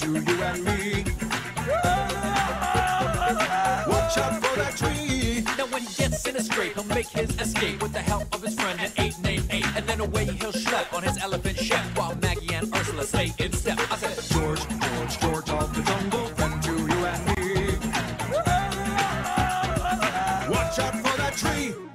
to you and me. Watch out for that tree. Now when he gets in a scrape, he'll make his escape with the help of his friend And eight named Eight, and then away he'll schlep on his elephant ship while Maggie and Ursula stay in step. I said George, George, George of the jungle, friend to you and me. Watch out for that tree.